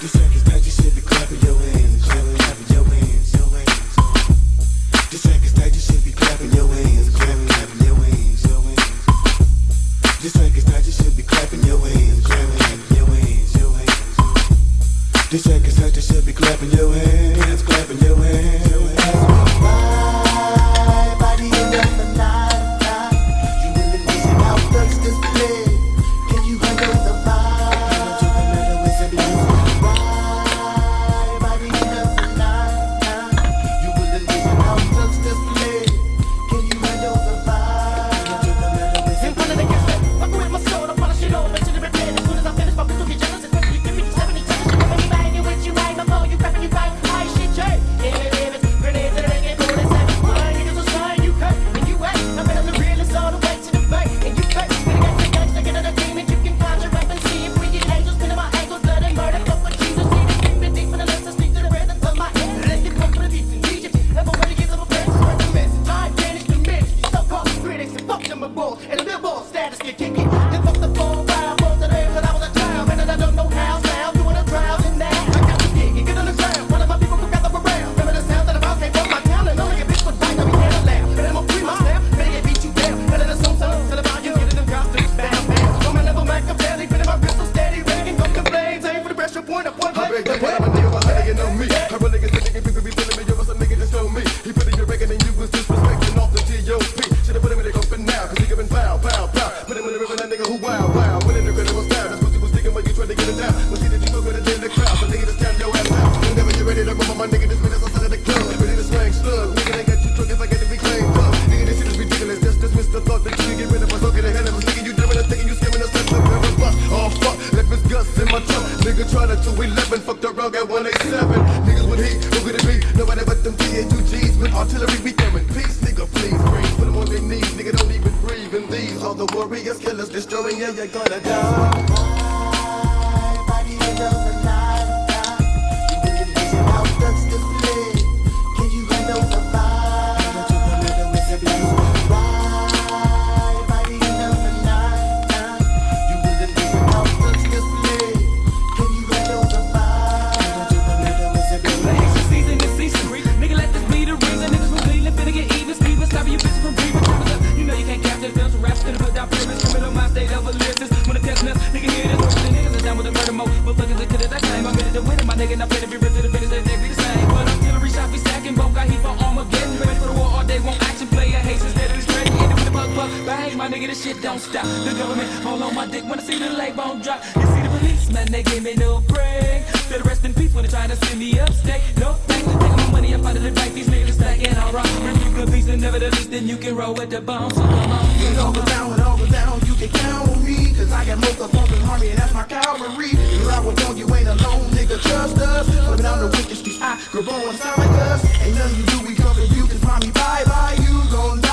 This tight, you should be clapping your hands, clapping, your hands, your hands. This track is hot. You should be clapping your bay, He put in your record and you was disrespecting off the G.O.P. Should've put him in the open now, cause he giving foul, foul, foul. Put him in the river, that nigga who wild, wild. Went in the critical style, that's what you was thinking when you tried to get it down. But see that you so good in the crowd, so nigga, just count your ass out. Whenever you ready to rumble, my nigga, this minute outside of the club. Ready to slang slug, nigga, they got you drunk if I get to be claimed up. Nigga, this shit is ridiculous, just dismiss the thought that you can get rid of us. Okay, the hell of a nigga, you doing a thing, you skimming us, that's very bust. Oh, fuck, left his guts in my trunk. Nigga trying to 211, fucked around at 187. Niggas with heat, be? Nobody but them T-A-2-Gs with artillery, we coming. Peace, nigga, please, breathe. Put them on their knees, nigga, don't even breathe. And these are the warriors, killers, destroying, yeah, you're gonna die. Ready to be the finish. They be the same. But artillery shot be stacking. Both got heat for Armageddon. Ready for the war all day. Won't action play. I hate instead of straight. Hit it with the bug bug. Bang, my nigga, this shit don't stop. The government hold on my dick when I see the leg bone drop. You see the police, man, they give me no break. Feel rest in peace when they try to send me upstate. No thanks to take my money up out of the bank. These niggas stacking all right. If you and never the least, then you can roll with the bones. So come on, all goes down, all goes down, us Ain't nothing you do, we cover you, can find me bye bye, you. Gon' die